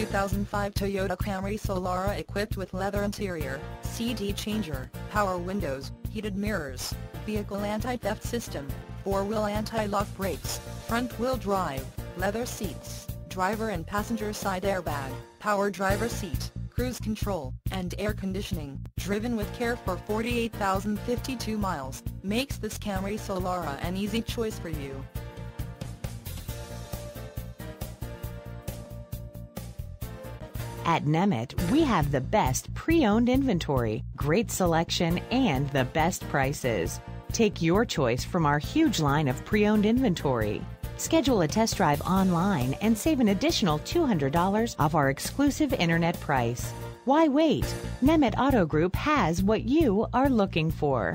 2005 Toyota Camry Solara equipped with leather interior, CD changer, power windows, heated mirrors, vehicle anti-theft system, four-wheel anti-lock brakes, front-wheel drive, leather seats, driver and passenger side airbag, power driver seat, cruise control, and air conditioning, driven with care for 48,052 miles, makes this Camry Solara an easy choice for you. At Nemet, we have the best pre-owned inventory, great selection, and the best prices. Take your choice from our huge line of pre-owned inventory. Schedule a test drive online and save an additional $200 off our exclusive internet price. Why wait? Nemet Auto Group has what you are looking for.